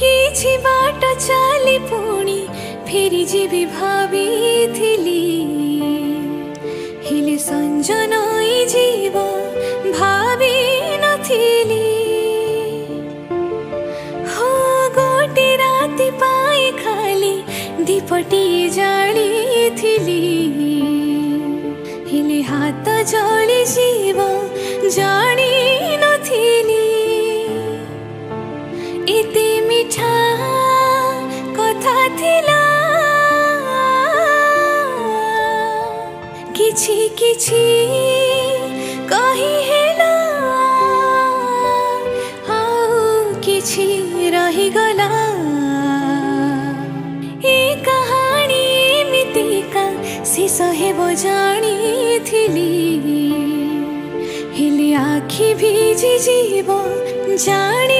କିଛି ବାଟ ଚାଲି ପୁଣି ଫେରିଯିବି ଭାବିଥିଲି ହେଲେ ସଞ୍ଜନଇ ଯିବ ଭାବି ନଥିଲି ହୋ ଗୋଟେ ରାତି ପାଇଁ ଖାଲି ଦୀପଟିଏ ଜାଳିଥିଲି ହେଲେ ହାତ পিঠা কথা দিলা কিছি কিছি কহি হেলা আউ কিছি রহি গলা এ কাহানি মিতিকা শেষ হেব জানিଥିଲି ହେଲେ ଆଖି ଭିଜି ଯିବ ଜାଣି